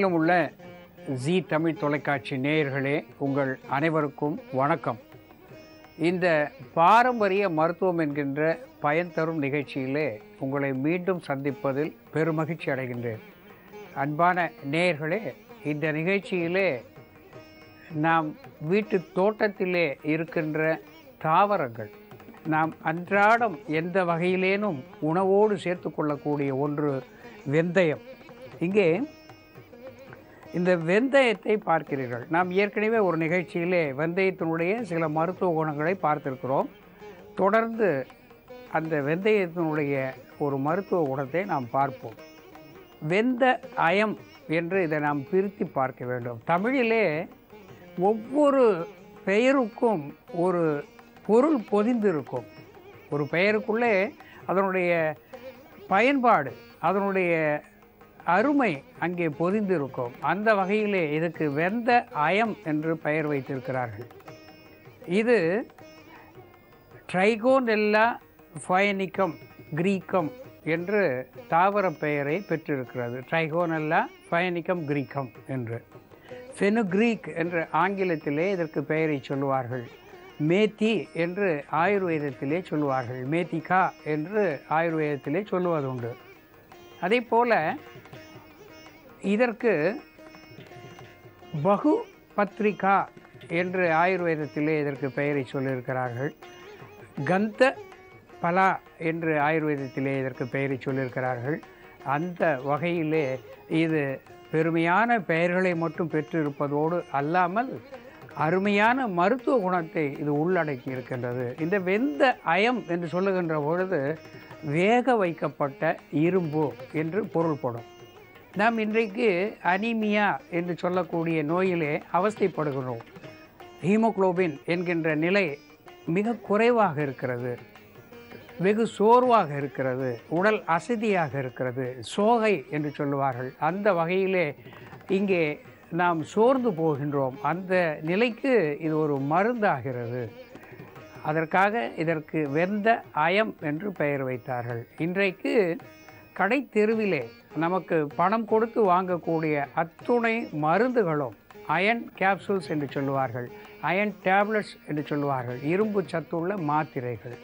உலகெங்கிலும் உள்ள ஜி தமிழ் தொலைக்காட்சி நேயர்களே உங்கள் அனைவருக்கும் வணக்கம். இந்த பாரம்பரிய மருத்துவம் என்கின்ற பயன் தரும் நிகழ்ச்சியிலே உங்களை மீண்டும் சந்திப்பதில் பெருமகிழ்ச்சி அடைகின்றேன். அன்பான நேயர்களே இந்த நிகழ்ச்சியிலே நாம் வீட்டு தோட்டத்திலே இருக்கின்ற தாவரங்கள் நாம் அன்றாடம் எந்த வகையிலேனும் உணவோடு சேர்த்து கொள்ளக்கூடிய ஒன்று வெந்தயம். இங்கே இந்த வெந்தயத்தை பார்க்கிறீர்கள். நாம் ஏற்கனவே ஒரு நிகழ்ச்சியிலே வெந்தயத்தினுடைய சில மருத்துவ குணங்களை பார்த்திருக்கிறோம். தொடர்ந்து அந்த வெந்தயத்தினுடைய ஒரு மருத்துவ குணத்தை நாம் பார்ப்போம். வெந்த அயம் என்று இதை நாம் பிரித்து பார்க்க வேண்டும். தமிழிலே ஒவ்வொரு பெயருக்கும் ஒரு பொருள் பொதிந்திருக்கும். ஒரு பெயருக்குள்ளே அதனுடைய பயன்பாடு அதனுடைய அருமை அங்கே பொதிந்திருக்கும். அந்த வகையிலே இதுக்கு வெந்த அயம் என்று பெயர் வைத்திருக்கிறார்கள். இது ட்ரைகோனெல்லா ஃபயனிக்கம் கிரீக்கம் என்று தாவர பெயரை பெற்றிருக்கிறது. ட்ரைகோனெல்லா ஃபயனிக்கம் கிரீக்கம் என்று. ஃபெனுக்ரீக் என்று ஆங்கிலத்திலே இதற்கு பெயரை சொல்லுவார்கள். மேத்தி என்று ஆயுர்வேதத்திலே சொல்லுவார்கள். மேத்திகா என்று ஆயுர்வேதத்திலே சொல்லுவதுண்டு. அதே போல இதற்கு பகு பத்ரிகா என்று ஆயுர்வேதத்திலே இதற்கு பெயரை சொல்லியிருக்கிறார்கள். கந்த பலா என்று ஆயுர்வேதத்திலே இதற்கு பெயரை சொல்லியிருக்கிறார்கள். அந்த வகையிலே இது பெருமையான பெயர்களை மட்டும் பெற்றிருப்பதோடு அல்லாமல் அருமையான மருத்துவ குணத்தை இது உள்ளடக்கி இருக்கின்றது இந்த வெந்த அயம் என்று சொல்லுகின்ற பொழுது வேக வைக்கப்பட்ட இரும்பு என்று பொருள்படும். நாம் இன்றைக்கு அனீமியா என்று சொல்லக்கூடிய நோயிலே அவஸ்தைப்படுகிறோம். ஹீமோகுளோபின் என்கின்ற நிலை மிக குறைவாக இருக்கிறது. வெகு சோர்வாக இருக்கிறது. உடல் அசதியாக இருக்கிறது. சோகை என்று சொல்லுவார்கள். அந்த வகையிலே இங்கே நாம் சோர்ந்து போகின்றோம். அந்த நிலைக்கு இது ஒரு மருந்தாகிறது. அதற்காக இதற்கு வெந்த அயம் என்று பெயர் வைத்தார்கள். இன்றைக்கு கடை தெருவிலே நமக்கு பணம் கொடுத்து வாங்கக்கூடிய அத்துணை மருந்துகளும் அயன் கேப்சூல்ஸ் என்று சொல்லுவார்கள் அயன் டேப்லெட்ஸ் என்று சொல்லுவார்கள் இரும்பு சத்துள்ள மாத்திரைகள்.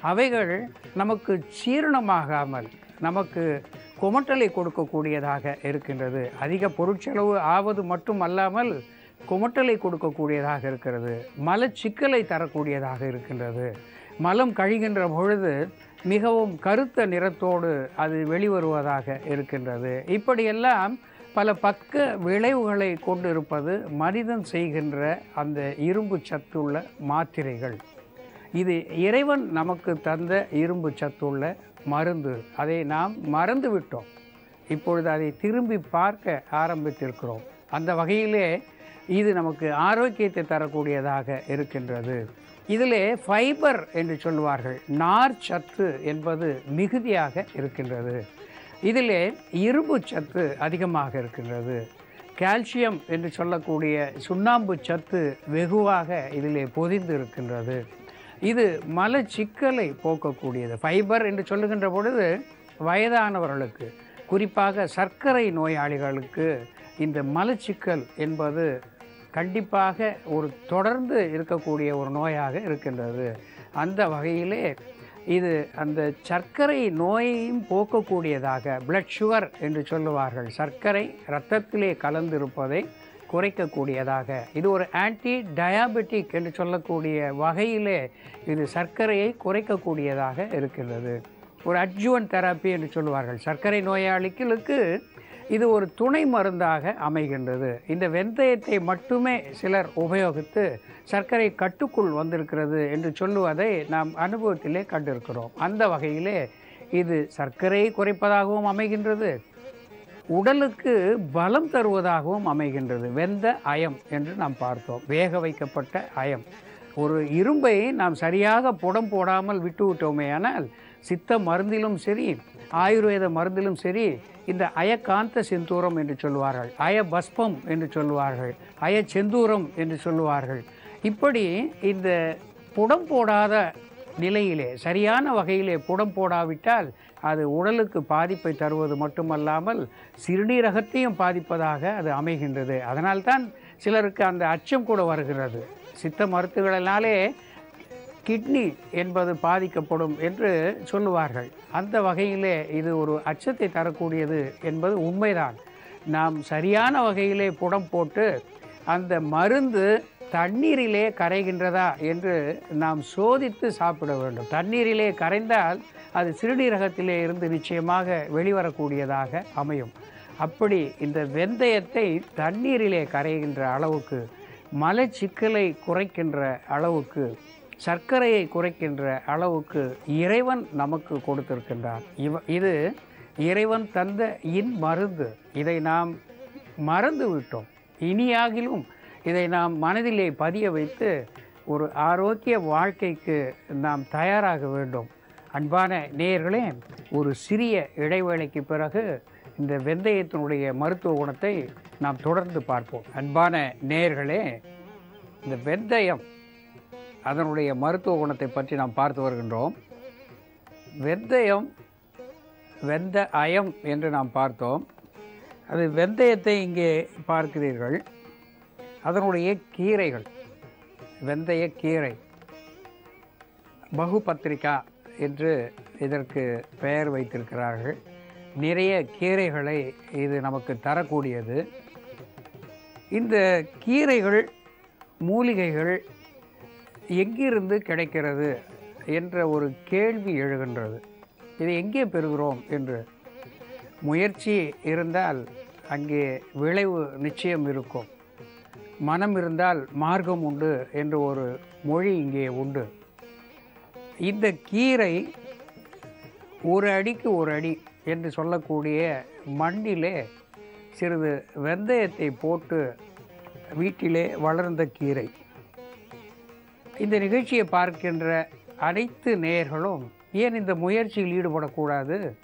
அவைகள் நமக்கு சீரணமாகாமல் நமக்கு குமட்டலை கொடுக்கக்கூடியதாக இருக்கின்றது. அதிக பொருட்செலவு ஆவது மட்டும் அல்லாமல் குமட்டலை கொடுக்கக்கூடியதாக இருக்கிறது. மலச்சிக்கலை தரக்கூடியதாக இருக்கின்றது. மலம் கழிகின்ற பொழுது மிகவும் கருத்த நிறத்தோடு அது வெளிவருவதாக இருக்கின்றது. இப்படியெல்லாம் பல பக்க விளைவுகளை கொண்டிருப்பது மனிதன் செய்கின்ற அந்த இரும்பு சத்துள்ள மாத்திரைகள். இது இறைவன் நமக்கு தந்த இரும்பு சத்துள்ள மருந்து. அதை நாம் மறந்துவிட்டோம். இப்பொழுது அதை திரும்பி பார்க்க ஆரம்பித்திருக்கிறோம். அந்த வகையிலே இது நமக்கு ஆரோக்கியத்தை தரக்கூடியதாக இருக்கின்றது. இதிலே ஃபைபர் என்று சொல்லுவார்கள். நார் சத்து என்பது மிகுதியாக இருக்கின்றது. இதிலே இரும்பு சத்து அதிகமாக இருக்கின்றது. கால்சியம் என்று சொல்லக்கூடிய சுண்ணாம்பு சத்து வெகுவாக இதிலே பொதிந்து இருக்கின்றது. இது மலச்சிக்கலை போக்கக்கூடியது. ஃபைபர் என்று சொல்லுகின்ற பொழுது வயதானவர்களுக்கு குறிப்பாக சர்க்கரை நோயாளிகளுக்கு இந்த மலச்சிக்கல் என்பது கண்டிப்பாக ஒரு தொடர்ந்து இருக்கக்கூடிய ஒரு நோயாக இருக்கின்றது. அந்த வகையிலே இது அந்த சர்க்கரை நோயையும் போக்கக்கூடியதாக பிளட் சுகர் என்று சொல்லுவார்கள். சர்க்கரை இரத்தத்திலே கலந்திருப்பதை குறைக்கக்கூடியதாக. இது ஒரு ஆன்டி டயாபெட்டிக் என்று சொல்லக்கூடிய வகையிலே இது சர்க்கரையை குறைக்கக்கூடியதாக இருக்கின்றது. ஒரு அட்ஜுவன் தெரப்பி என்று சொல்லுவார்கள். சர்க்கரை நோயாளிகளுக்கு இது ஒரு துணை மருந்தாக அமைகின்றது. இந்த வெந்தயத்தை மட்டுமே சிலர் உபயோகித்து சர்க்கரை கட்டுக்குள் வந்திருக்கிறது என்று சொல்லுவதை நாம் அனுபவத்திலே கண்டிருக்கிறோம். அந்த வகையிலே இது சர்க்கரையை குறைப்பதாகவும் அமைகின்றது. உடலுக்கு பலம் தருவதாகவும் அமைகின்றது. வெந்த அயம் என்று நாம் பார்த்தோம். வேக வைக்கப்பட்ட அயம். ஒரு இரும்பை நாம் சரியாக புடம் போடாமல் விட்டு விட்டோமேயானால் சித்த மருந்திலும் சரி ஆயுர்வேத மருந்திலும் சரி இந்த அயக்காந்த செந்தூரம் என்று சொல்வார்கள் அய பஸ்பம் என்று சொல்வார்கள் அய செந்தூரம் என்று சொல்லுவார்கள் இப்படி இந்த புடம் போடாத நிலையிலே சரியான வகையிலே புடம் போடாவிட்டால் அது உடலுக்கு பாதிப்பை தருவது மட்டுமல்லாமல் சிறுநீரகத்தையும் பாதிப்பதாக அது அமைகின்றது. அதனால்தான் சிலருக்கு அந்த அச்சம் கூட வருகிறது. சித்த மருத்துவங்களினாலே கிட்னி என்பது பாதிக்கப்படும் என்று சொல்லுவார்கள். அந்த வகையிலே இது ஒரு அச்சத்தை தரக்கூடியது என்பது உண்மைதான். நாம் சரியான வகையிலே புடம் போட்டு அந்த மருந்து தண்ணீரிலே கரைகின்றதா என்று நாம் சோதித்து சாப்பிட வேண்டும். தண்ணீரிலே கரைந்தால் அது சிறுநீரகத்திலே இருந்து நிச்சயமாக வெளிவரக்கூடியதாக அமையும். அப்படி இந்த வெந்தயத்தை தண்ணீரிலே கரைகின்ற அளவுக்கு மலச்சிக்கலை குறைக்கின்ற அளவுக்கு சர்க்கரையை குறைக்கின்ற அளவுக்கு இறைவன் நமக்கு கொடுத்திருக்கின்றார் இவ இது இறைவன் தந்த இன் மருந்து. இதை நாம் மறந்து விட்டோம். இனியாகிலும் இதை நாம் மனதிலே பதிய வைத்து ஒரு ஆரோக்கிய வாழ்க்கைக்கு நாம் தயாராக வேண்டும். அன்பான நேயர்களே ஒரு சிறிய இடைவேளைக்கு பிறகு இந்த வெந்தயத்தினுடைய மருத்துவ குணத்தை நாம் தொடர்ந்து பார்ப்போம். அன்பான நேயர்களே இந்த வெந்தயம் அதனுடைய மருத்துவ குணத்தை பற்றி நாம் பார்த்து வருகின்றோம். வெந்தயம் வெந்த அயம் என்று நாம் பார்த்தோம். அது வெந்தயத்தை இங்கே பார்க்கிறீர்கள். அதனுடைய கீரைகள் வெந்தய கீரை பகுபத்திரிகா என்று இதற்கு பெயர் வைத்திருக்கிறார்கள். நிறைய கீரைகளை இது நமக்கு தரக்கூடியது. இந்த கீரைகள் மூலிகைகள் எங்கிருந்து கிடைக்கிறது என்ற ஒரு கேள்வி எழுகின்றது. இதை எங்கே பெறுகிறோம் என்று முயற்சி இருந்தால் அங்கே விளைவு நிச்சயம் இருக்கும். மனம் இருந்தால் மார்க்கம் உண்டு என்ற ஒரு மொழி இங்கே உண்டு. இந்த கீரை ஒரு அடிக்கு ஒரு அடி என்று சொல்லக்கூடிய மண்ணிலே சிறிது வெந்தயத்தை போட்டு வீட்டிலே வளர்ந்த கீரை. இந்த நிகழ்ச்சியை பார்க்கின்ற அனைத்து நேயர்களும் ஏன் இந்த முயற்சியில் ஈடுபடக்கூடாது?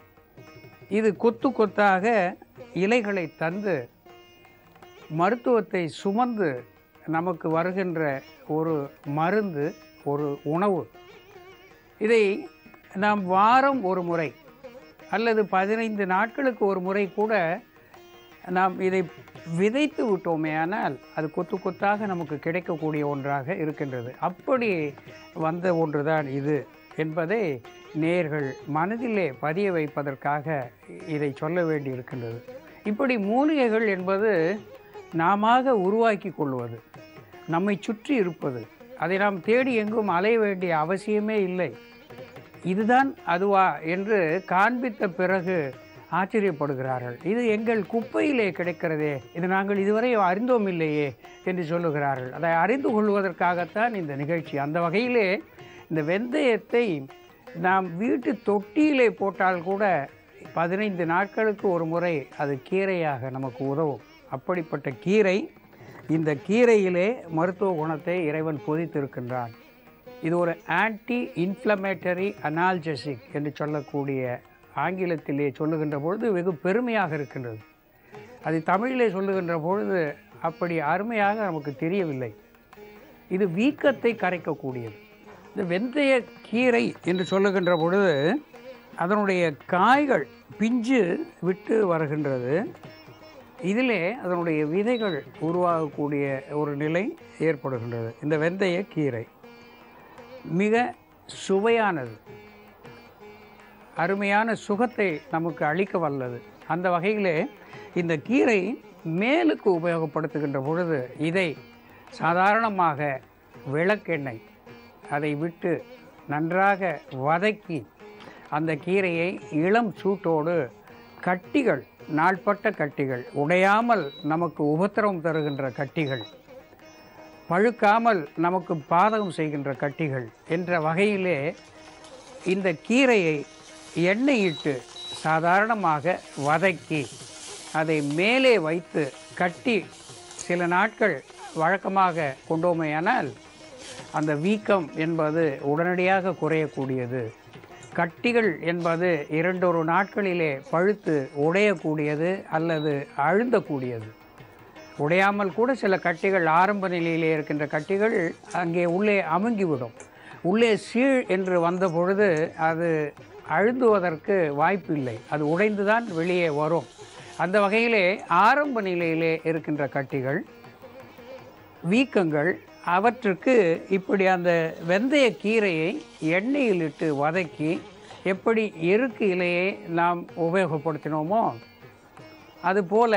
இது கொத்து கொத்தாக இலைகளை தந்து மருத்துவத்தை சுமந்து நமக்கு வருகின்ற ஒரு மருந்து ஒரு உணவு. இதை நாம் வாரம் ஒரு முறை அல்லது பதினைந்து நாட்களுக்கு ஒரு முறை கூட நாம் இதை விதைத்து விட்டோமே ஆனால் அது கொத்து கொத்தாக நமக்கு கிடைக்கக்கூடிய ஒன்றாக இருக்கின்றது. அப்படி வந்த ஒன்றுதான் இது என்பதை நேர்கள் மனதிலே பதிய வைப்பதற்காக இதை சொல்ல வேண்டி இருக்கின்றது இப்படி மூலிகைகள் என்பது நாம உருவாக்கி கொள்வது நம்மை சுற்றி இருப்பது அதை நாம் தேடி எங்கும் அலைய வேண்டிய அவசியமே இல்லை. இதுதான் அதுவா என்று காண்பித்த பிறகு ஆச்சரியப்படுகிறார்கள். இது எங்கள் குப்பையிலே கிடைக்கிறதே. இது நாங்கள் இதுவரை அறிந்தோம் இல்லையே என்று சொல்லுகிறார்கள். அதை அறிந்து கொள்வதற்காகத்தான் இந்த நிகழ்ச்சி. அந்த வகையிலே இந்த வெந்தயத்தை நாம் வீட்டு தொட்டியிலே போட்டால் கூட பதினைந்து நாட்களுக்கு ஒரு முறை அது கீரையாக நமக்கு உதவும். அப்படிப்பட்ட கீரை இந்த கீரையிலே மருத்துவ குணத்தை இறைவன் பொதித்திருக்கின்றான். இது ஒரு ஆன்டி இன்ஃப்ளமேட்டரி அனால்ஜெசிக் என்று சொல்லக்கூடிய ஆங்கிலத்திலே சொல்லுகின்ற பொழுது வெகு பெருமையாக இருக்கின்றது. அது தமிழிலே சொல்லுகின்ற பொழுது அப்படி அருமையாக நமக்கு தெரியவில்லை. இது வீக்கத்தை கரைக்கக்கூடியது. இந்த வெந்தய கீரை என்று சொல்லுகின்ற பொழுது அதனுடைய காய்கள் பிஞ்சு விட்டு வருகின்றது. இதிலே அதனுடைய விதைகள் உருவாகக்கூடிய ஒரு நிலை ஏற்படுகின்றது. இந்த வெந்தய கீரை மிக சுவையானது. அருமையான சுகத்தை நமக்கு அளிக்க வல்லது. அந்த வகையிலே இந்த கீரை மேலுக்கு உபயோகப்படுத்துகின்ற பொழுது இதை சாதாரணமாக விளக்கெண்ணெய் அதை விட்டு நன்றாக வதக்கி அந்த கீரையை இளம் சூட்டோடு கட்டிகள் நாள்பட்ட கட்டிகள் உடையாமல் நமக்கு உபத்திரவம் தருகின்ற கட்டிகள் பழுக்காமல் நமக்கு பாதகம் செய்கின்ற கட்டிகள் என்ற வகையிலே இந்த கீரையை எண்ணெய் இட்டு சாதாரணமாக வதக்கி அதை மேலே வைத்து கட்டி சில நாட்கள் வழக்கமாக கொண்டோமேயானால் அந்த வீக்கம் என்பது உடனடியாக குறையக்கூடியது. கட்டிகள் என்பது இரண்டொரு நாட்களிலே பழுத்து உடையக்கூடியது அல்லது அழுந்தக்கூடியது. உடையாமல் கூட சில கட்டிகள் ஆரம்ப நிலையிலே இருக்கின்ற கட்டிகள் அங்கே உள்ளே அமுங்கிவிடும். உள்ளே சீழ் என்று வந்த பொழுது அது அழுந்துவதற்கு வாய்ப்பில்லை. அது உடைந்து தான் வெளியே வரும். அந்த வகையிலே ஆரம்ப நிலையிலே இருக்கின்ற கட்டிகள் வீக்கங்கள் அவற்றுக்கு இப்படி அந்த வெந்தய கீரையை எண்ணெயில் இட்டு வதக்கி எப்படி எருக்கு இலையை நாம் உபயோகப்படுத்தினோமோ அதுபோல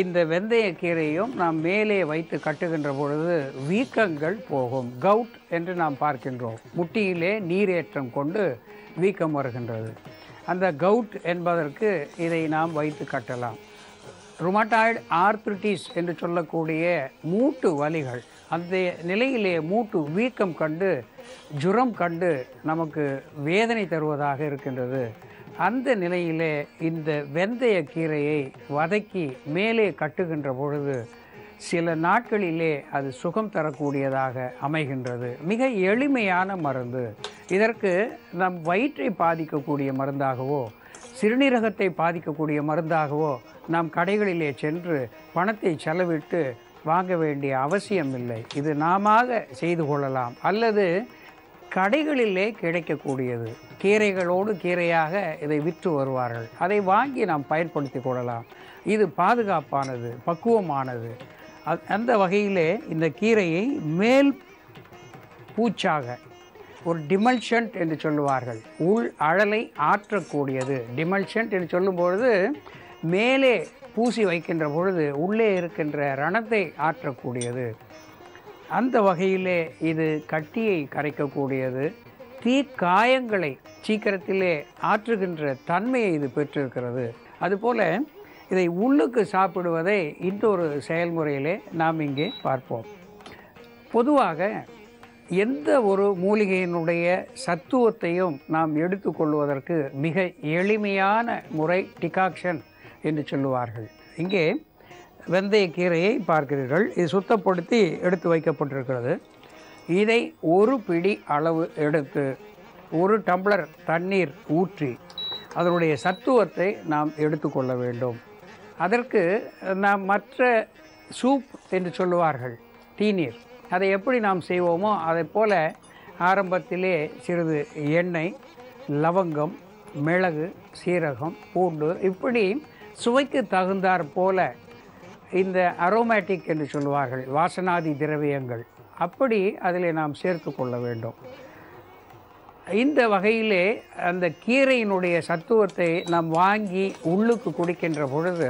இந்த வெந்தய கீரையும் நாம் மேலே வைத்து கட்டுகின்ற பொழுது வீக்கங்கள் போகும். கவுட் என்று நாம் பார்க்கின்றோம். முட்டியிலே நீரேற்றம் கொண்டு வீக்கம் வருகின்றது. அந்த கவுட் என்பதற்கு இதை நாம் வைத்து கட்டலாம். ருமட்டாய்டு ஆர்த்ரிட்டிஸ் என்று சொல்லக்கூடிய மூட்டு வலிகள் அந்த நிலையிலே மூட்டு வீக்கம் கண்டு ஜுரம் கண்டு நமக்கு வேதனை தருவதாக இருக்கின்றது. அந்த நிலையிலே இந்த வெந்தய கீரையை வதக்கி மேலே கட்டுகின்ற பொழுது சில நாட்களிலே அது சுகம் தரக்கூடியதாக அமைகின்றது. மிக எளிமையான மருந்து. இதற்கு நம் வயிற்றை பாதிக்கக்கூடிய மருந்தாகவோ சிறுநீரகத்தை பாதிக்கக்கூடிய மருந்தாகவோ நாம் கடைகளிலே சென்று பணத்தை செலவிட்டு வாங்க வேண்டிய அவசியம் இல்லை இது நாம செய்து கொள்ளலாம். அல்லது கடைகளிலே கிடைக்கக்கூடியது. கீரைகளோடு கீரையாக இதை விற்று வருவார்கள். அதை வாங்கி நாம் பயன்படுத்தி கொள்ளலாம். இது பாதுகாப்பானது பக்குவமானது. அந்த வகையிலே இந்த கீரையை மேல் பூச்சாக ஒரு டிமல்ஷன்ட் என்று சொல்லுவார்கள். உள் அழலை ஆற்றக்கூடியது. டிமல்ஷன்ட் என்று சொல்லும்பொழுது மேலே பூசி வைக்கின்ற பொழுது உள்ளே இருக்கின்ற ரணத்தை ஆற்றக்கூடியது. அந்த வகையிலே இது கட்டியை கரைக்கக்கூடியது. தீக்காயங்களை சீக்கிரத்திலே ஆற்றுகின்ற தன்மையை இது பெற்றிருக்கிறது. அதுபோல் இதை உள்ளுக்கு சாப்பிடுவதை இன்னொரு செயல்முறையிலே நாம் இங்கே பார்ப்போம். பொதுவாக எந்த ஒரு மூலிகையினுடைய சத்துவத்தையும் நாம் எடுத்துக்கொள்வதற்கு மிக எளிமையான முறை டிகாக்ஷன் என்று சொல்லுவார்கள். இங்கே வெந்தய கீரையை பார்க்கிறீர்கள். இது சுத்தப்படுத்தி எடுத்து வைக்கப்பட்டிருக்கிறது. இதை ஒரு பிடி அளவு எடுத்து ஒரு டம்ளர் தண்ணீர் ஊற்றி அதனுடைய சத்துவத்தை நாம் எடுத்துக்கொள்ள வேண்டும். அதற்கு நாம் மற்ற சூப் என்று சொல்லுவார்கள் தீநீர் அதை எப்படி நாம் செய்வோமோ அதைப் போல ஆரம்பத்திலே சிறிது எண்ணெய் லவங்கம் மிளகு சீரகம் பூண்டு இப்படி சுவைக்கு தகுந்தாற் போல இந்த அரோமேட்டிக் என்று சொல்வார்கள் வாசனாதி திரவியங்கள். அப்படி அதில் நாம் சேர்த்து கொள்ள வேண்டும். இந்த வகையிலே அந்த கீரையினுடைய சத்துவத்தை நாம் வாங்கி உள்ளுக்கு குடிக்கின்ற பொழுது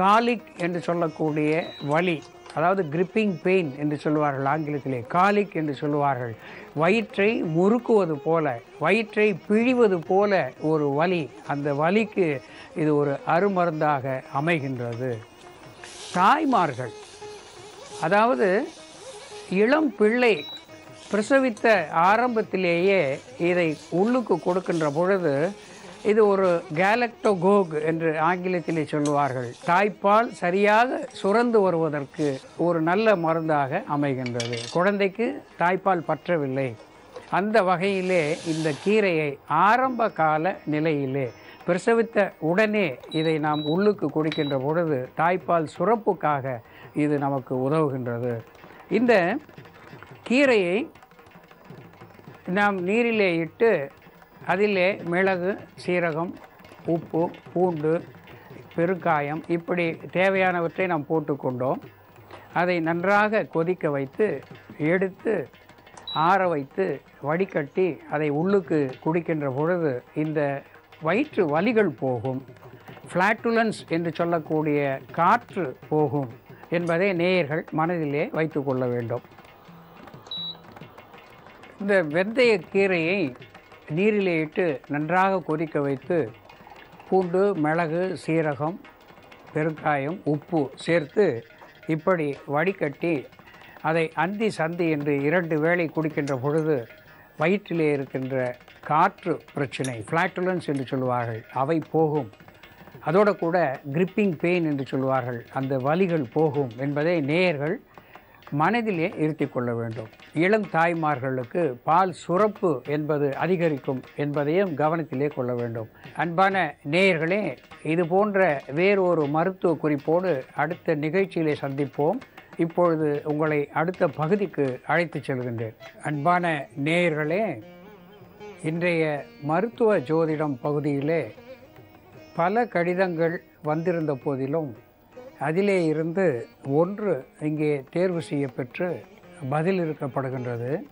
காலிக் என்று சொல்லக்கூடிய வலி அதாவது கிரிப்பிங் பெயின் என்று சொல்லுவார்கள் ஆங்கிலத்திலே காலிக் என்று சொல்லுவார்கள் வயிற்றை முறுக்குவது போல வயிற்றை பிழிவது போல ஒரு வலி அந்த வலிக்கு இது ஒரு அருமருந்தாக அமைகின்றது. தாய்மார்கள். அதாவது இளம் பிள்ளை பிரசவித்த ஆரம்பத்திலேயே இதை உள்ளுக்கு கொடுக்கின்ற பொழுது இது ஒரு கேலக்டோகோக் என்று ஆங்கிலத்திலே சொல்லுவார்கள். தாய்ப்பால் சரியாக சுரந்து வருவதற்கு ஒரு நல்ல மருந்தாக அமைகின்றது. குழந்தைக்கு தாய்ப்பால் பற்றவில்லை. அந்த வகையிலே இந்த கீரையை ஆரம்ப கால நிலையிலே பிரசவித்த உடனே இதை நாம் உள்ளுக்கு குடிக்கின்ற பொழுது தாய்ப்பால் சுரப்புக்காக இது நமக்கு உதவுகின்றது. இந்த கீரையை நாம் நீரிலே இட்டு அதிலே மிளகு சீரகம் உப்பு பூண்டு பெருக்காயம் இப்படி தேவையானவற்றை நாம் போட்டுக்கொண்டோம். அதை நன்றாக கொதிக்க வைத்து எடுத்து ஆற வைத்து வடிகட்டி அதை உள்ளுக்கு குடிக்கின்ற பொழுது இந்த வயிற்று வலிகள் போகும். ஃப்ளாட்டுலன்ஸ் என்று சொல்லக்கூடிய காற்று போகும் என்பதை நேயர்கள் மனதிலே வைத்து கொள்ள வேண்டும். இந்த வெந்தய கீரையை நீரிலே இட்டு நன்றாக கொதிக்க வைத்து பூண்டு மிளகு சீரகம் பெருக்காயம் உப்பு சேர்த்து இப்படி வடிகட்டி அதை அந்தி சந்தி என்று இரண்டு வேளை குடிக்கின்ற பொழுது வயிற்றிலே இருக்கின்ற காற்று பிரச்சனை ஃப்ளாட்டுலன்ஸ் என்று சொல்லுவார்கள் அவை போகும். அதோட கூட கிரிப்பிங் பெயின் என்று சொல்லுவார்கள் அந்த வலிகள் போகும் என்பதை நேயர்கள் மனதிலே இருத்தி கொள்ள வேண்டும். இளம் தாய்மார்களுக்கு பால் சுரப்பு என்பது அதிகரிக்கும் என்பதையும் கவனத்திலே கொள்ள வேண்டும். அன்பான நேயர்களே இது போன்ற வேறொரு மருத்துவ குறிப்போடு அடுத்த நிகழ்ச்சியிலே சந்திப்போம். இப்பொழுது உங்களை அடுத்த பகுதிக்கு அழைத்துச் செல்கின்றேன். அன்பான நேயர்களே இன்றைய மருத்துவ ஜோதிடம் பகுதியிலே பல கடிதங்கள் வந்திருந்த போதிலும் அதிலே இருந்து ஒன்று இங்கே தேர்வு செய்யப்பெற்று பதில் இருக்கப்படுகின்றது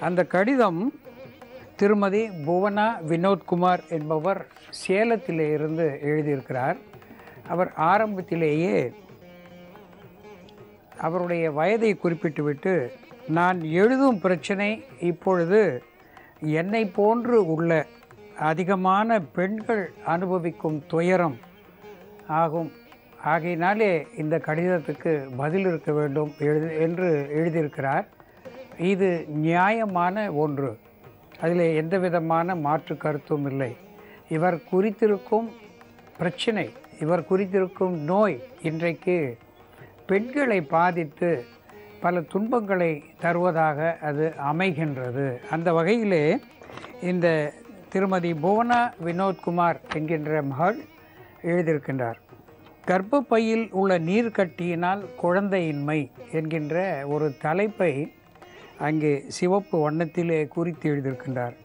அந்த கடிதம் திருமதி புவனா வினோத்குமார் என்பவர் சேலத்திலே இருந்து எழுதியிருக்கிறார். அவர் ஆரம்பத்திலேயே அவருடைய வயதை குறிப்பிட்டுவிட்டு நான் எழுதும் பிரச்சனை இப்பொழுது என்னை போன்று உள்ள அதிகமான பெண்கள் அனுபவிக்கும் துயரம் ஆகும். ஆகையினாலே இந்த கடிதத்துக்கு பதில் இருக்க வேண்டும் எழுது என்று எழுதியிருக்கிறார். இது நியாயமான ஒன்று. அதில் எந்த விதமான மாற்று கருத்தும் இல்லை. இவர் குறித்திருக்கும் பிரச்சனை இவர் குறித்திருக்கும் நோய் இன்றைக்கு பெண்களை பாதித்து பல துன்பங்களை தருவதாக அது அமைகின்றது. அந்த வகையிலே இந்த திருமதி புவனா வினோத்குமார் என்கின்ற மகள் எழுதியிருக்கின்றார். கர்ப்பப்பையில் உள்ள நீர்க்கட்டியினால் குழந்தையின்மை என்கின்ற ஒரு தலைப்பை அங்கே சிவப்பு வண்ணத்திலே குறித்து எழுதியிருக்கின்றார்.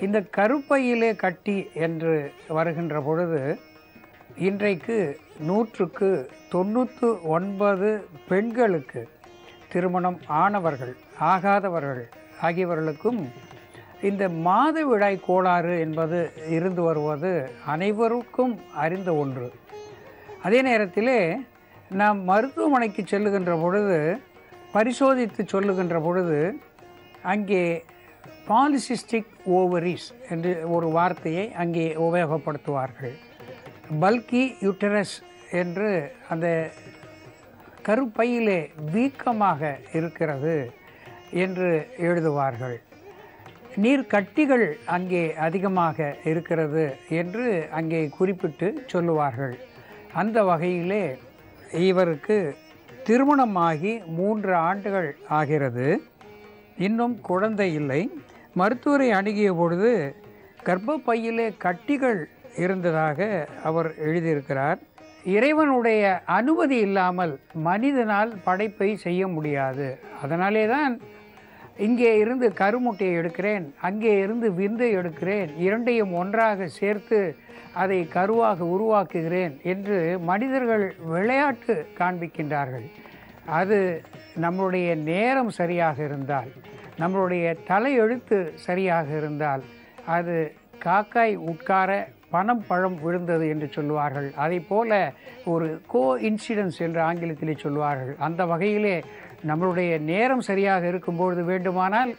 இந்த கருப்பையிலே கட்டி என்று வருகின்ற பொழுது இன்றைக்கு நூற்றுக்கு தொண்ணூற்று ஒன்பது பெண்களுக்கு திருமணம் ஆனவர்கள் ஆகாதவர்கள் ஆகியவர்களுக்கும் இந்த மாதவிடாய் கோளாறு என்பது இருந்து வருவது அனைவருக்கும் அறிந்த ஒன்று. அதே நேரத்திலே நாம் மருத்துவமனைக்கு செல்லுகின்ற பொழுது பரிசோதித்து சொல்லுகின்ற பொழுது அங்கே பாலிசிஸ்டிக் ஓவரிஸ் என்று ஒரு வார்த்தையை அங்கே உபயோகப்படுத்துவார்கள். பல்கி யூட்டரஸ் என்று அந்த கருப்பையிலே வீக்கமாக இருக்கிறது என்று எழுதுவார்கள். நீர் கட்டிகள் அங்கே அதிகமாக இருக்கிறது என்று அங்கே குறிப்பிட்டு சொல்லுவார்கள். அந்த வகையிலே இவருக்கு திருமணமாகி மூன்று ஆண்டுகள் ஆகிறது. இன்னும் குழந்தை இல்லை. மருத்துவரை அணுகிய பொழுது கர்ப்பப்பையிலே கட்டிகள் இருந்ததாக அவர் எழுதியிருக்கிறார். இறைவனுடைய அனுமதி இல்லாமல் மனிதனால் படைப்பை செய்ய முடியாது. அதனாலே தான் இங்கே இருந்து கருமுட்டையை எடுக்கிறேன் அங்கே இருந்து விந்தை எடுக்கிறேன் இரண்டையும் ஒன்றாக சேர்த்து அதை கருவாக உருவாக்குகிறேன் என்று மனிதர்கள் விளையாட்டு காண்பிக்கின்றார்கள். அது நம்மளுடைய நேரம் சரியாக இருந்தால் நம்மளுடைய தலையெழுத்து சரியாக இருந்தால் அது காக்காய் உட்கார பணம் பழம் விழுந்தது என்று சொல்லுவார்கள். அதை போல ஒரு கோ இன்சிடென்ஸ் என்று ஆங்கிலத்திலே சொல்லுவார்கள். அந்த வகையிலே நம்மளுடைய நேரம் சரியாக இருக்கும்பொழுது வேண்டுமானால்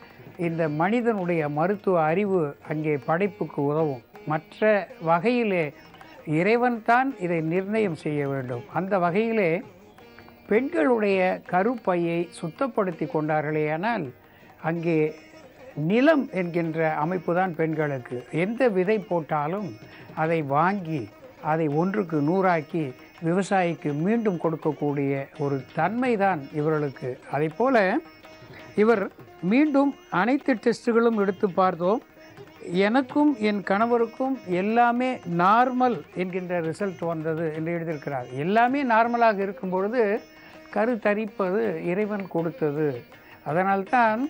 இந்த மனிதனுடைய மருத்துவ அறிவு அங்கே படைப்புக்கு உதவும். மற்ற வகையிலே இறைவன்தான் இதை நிர்ணயம் செய்ய வேண்டும். அந்த வகையிலே பெண்களுடைய கருப்பையை சுத்தப்படுத்தி கொண்டார்களேயானால் அங்கே நிலம் என்கின்ற அமைப்பு தான் பெண்களுக்கு. எந்த விதை போட்டாலும் அதை வாங்கி அதை ஒன்றுக்கு நூறாக்கி விவசாயிக்கு மீண்டும் கொடுக்கக்கூடிய ஒரு தன்மை தான் இவர்களுக்கு. அதை போல இவர் மீண்டும் அனைத்து டெஸ்ட்டுகளும் எடுத்து பார்த்தோம். எனக்கும் என் கணவருக்கும் எல்லாமே நார்மல் என்கின்ற ரிசல்ட் வந்தது என்று எழுதியிருக்கிறார். எல்லாமே நார்மலாக இருக்கும் பொழுது கரு தரிப்பது இறைவன் கொடுத்தது. அதனால்தான்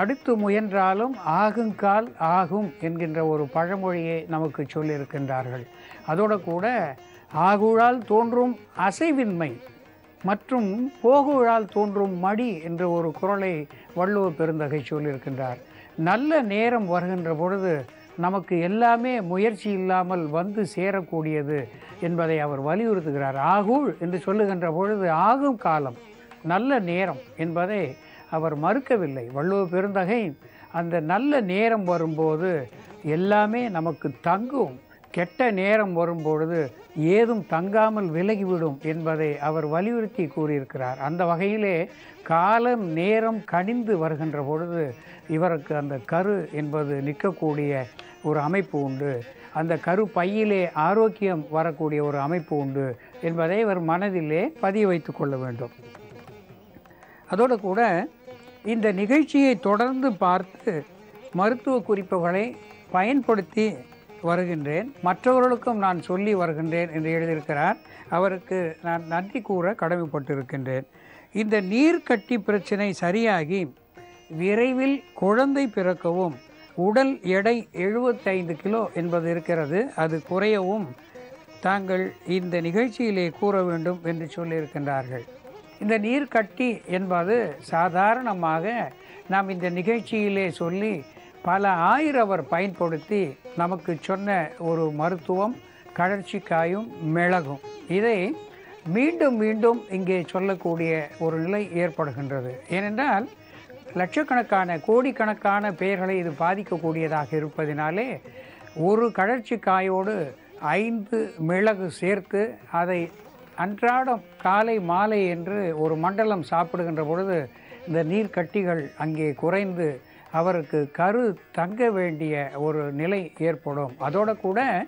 அடுத்து முயன்றாலும் ஆகுங்கால் ஆகும் என்கின்ற ஒரு பழமொழியை நமக்கு சொல்லியிருக்கின்றார்கள். அதோட கூட ஆகுழால் தோன்றும் அசைவின்மை மற்றும் போகுழால் தோன்றும் மடி என்ற ஒரு குரலை வள்ளுவ பெருந்தகை சொல்லியிருக்கின்றார். நல்ல நேரம் வருகின்ற பொழுது நமக்கு எல்லாமே முயற்சி இல்லாமல் வந்து சேரக்கூடியது என்பதை அவர் வலியுறுத்துகிறார். ஆகுள் என்று சொல்லுகின்ற பொழுது ஆகும் காலம் நல்ல நேரம் என்பதை அவர் மறுக்கவில்லை. வள்ளுவ பெருந்தகை அந்த நல்ல நேரம் வரும்போது எல்லாமே நமக்கு தங்கும். கெட்ட நேரம் வரும்பொழுது ஏதும் தங்காமல் விலகிவிடும் என்பதை அவர் வலியுறுத்தி கூறியிருக்கிறார். அந்த வகையிலே காலம் நேரம் கணிந்து வருகின்ற பொழுது இவருக்கு அந்த கரு என்பது நிற்கக்கூடிய ஒரு அமைப்பு உண்டு. அந்த கரு பையிலே ஆரோக்கியம் வரக்கூடிய ஒரு அமைப்பு உண்டு என்பதை இவர் மனதிலே பதிய வைத்து கொள்ள வேண்டும். அதோடு கூட இந்த நிகழ்ச்சியை தொடர்ந்து பார்த்து மருத்துவ குறிப்புகளை பயன்படுத்தி வருகின்றேன். மற்றவர்களுக்கும் நான் சொல்லி வருகின்றேன் என்று எழுதியிருக்கிறார். அவருக்கு நான் நன்றி கூற கடமைப்பட்டிருக்கின்றேன். இந்த நீர்க்கட்டி பிரச்சனை சரியாகி விரைவில் குழந்தை பிறக்கவும் உடல் எடை எழுபத்தைந்து கிலோ என்பது இருக்கிறது. அது குறையவும் தாங்கள் இந்த நிகழ்ச்சியிலே கூற வேண்டும் என்று சொல்லியிருக்கின்றார்கள். இந்த நீர்க்கட்டி என்பது சாதாரணமாக நாம் இந்த நிகழ்ச்சியிலே சொல்லி பல ஆயிரவர் பயன்படுத்தி நமக்கு சொன்ன ஒரு மருத்துவம் கழற்சிக்காயும் மிளகும். இதை மீண்டும் மீண்டும் இங்கே சொல்லக்கூடிய ஒரு நிலை ஏற்படுகின்றது. ஏனென்றால் லட்சக்கணக்கான கோடிக்கணக்கான பெயர்களை இது பாதிக்கக்கூடியதாக இருப்பதினாலே ஒரு கழற்சிக்காயோடு ஐந்து மிளகு சேர்த்து அதை அன்றாடம் காலை மாலை என்று ஒரு மண்டலம் சாப்பிடுகின்ற பொழுது இந்த நீர்க்கட்டிகள் அங்கே குறைந்து அவருக்கு கரு தங்க வேண்டிய ஒரு நிலை ஏற்படும். அதோட கூட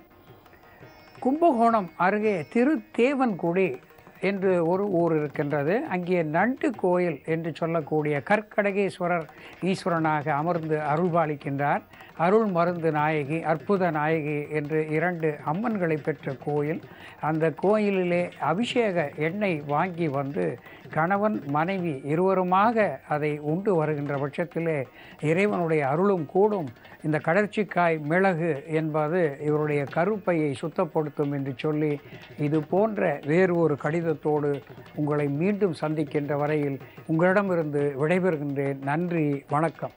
கும்பகோணம் அருகே திருத்தேவன்குடி என்று ஒரு ஊர் இருக்கின்றது. அங்கே நண்டு கோயில் என்று சொல்லக்கூடிய கற்கடகேஸ்வரர் ஈஸ்வரனாக அமர்ந்து அருள்பாலிக்கின்றார். அருள் மருந்து நாயகி அற்புத நாயகி என்று இரண்டு அம்மன்களை பெற்ற கோயில். அந்த கோயிலிலே அபிஷேக எண்ணெய் வாங்கி வந்து கணவன் மனைவி இருவருமாக அதை உண்டு வருகின்ற பட்சத்திலே இறைவனுடைய அருளும் கூடும். இந்த கடற்சிக்காய் மிளகு என்பது இவருடைய கருப்பையை சுத்தப்படுத்தும் என்று சொல்லி இது போன்ற வேறு ஒரு கடிதத்தோடு உங்களை மீண்டும் சந்திக்கின்ற வரையில் உங்களிடமிருந்து விடைபெறுகின்றேன். நன்றி வணக்கம்.